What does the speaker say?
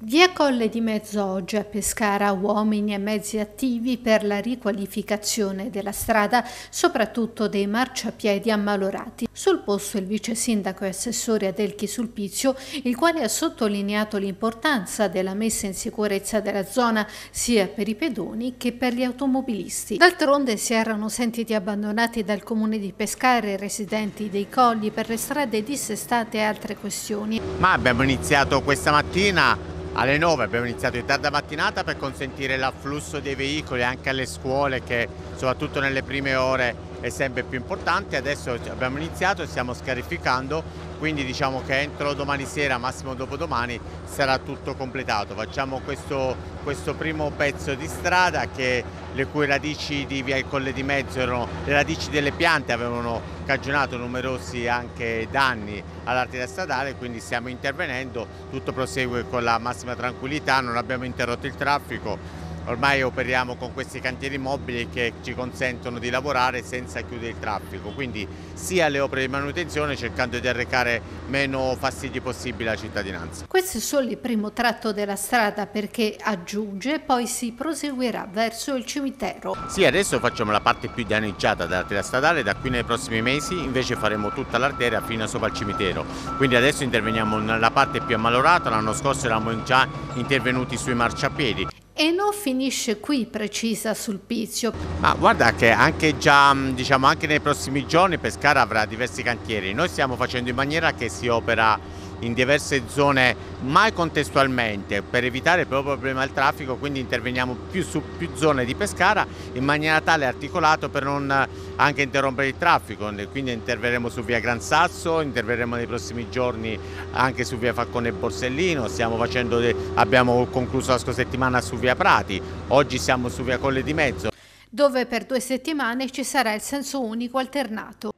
Via Colle di Mezzo a Pescara uomini e mezzi attivi per la riqualificazione della strada, soprattutto dei marciapiedi ammalorati. Sul posto il vice sindaco e assessore Adelchi Sulpizio, il quale ha sottolineato l'importanza della messa in sicurezza della zona sia per i pedoni che per gli automobilisti. D'altronde si erano sentiti abbandonati dal comune di Pescara i residenti dei colli per le strade dissestate e altre questioni. Ma abbiamo iniziato questa mattina alle 9 abbiamo iniziato in tarda mattinata per consentire l'afflusso dei veicoli anche alle scuole che soprattutto nelle prime ore è sempre più importante. Adesso abbiamo iniziato e stiamo scarificando, quindi diciamo che entro domani sera, massimo dopodomani, sarà tutto completato. Facciamo questo, questo primo pezzo di strada che le cui radici di via il Colle di Mezzo erano le radici delle piante, avevano cagionato numerosi anche danni all'arteria stradale, quindi stiamo intervenendo, tutto prosegue con la massima tranquillità, non abbiamo interrotto il traffico, Ormai operiamo con questi cantieri mobili che ci consentono di lavorare senza chiudere il traffico, quindi sia le opere di manutenzione cercando di arrecare meno fastidi possibile alla cittadinanza. Questo è solo il primo tratto della strada perché aggiunge poi si proseguirà verso il cimitero. Sì, adesso facciamo la parte più danneggiata dell'arteria stradale, da qui nei prossimi mesi invece faremo tutta l'arteria fino sopra il cimitero, quindi adesso interveniamo nella parte più ammalorata, l'anno scorso eravamo già intervenuti sui marciapiedi. E non finisce qui, precisa Sulpizio. Ma guarda che anche già, diciamo, anche nei prossimi giorni Pescara avrà diversi cantieri. Noi stiamo facendo in maniera che si opera in diverse zone mai contestualmente per evitare il proprio problema del traffico quindi interveniamo più su più zone di Pescara in maniera tale articolato per non anche interrompere il traffico. Quindi interverremo su via Gran Sasso interverremo nei prossimi giorni anche su via Falcone e Borsellino facendo, abbiamo concluso la scorsa settimana su via Prati oggi siamo su via Colle di Mezzo. Dove per due settimane ci sarà il senso unico alternato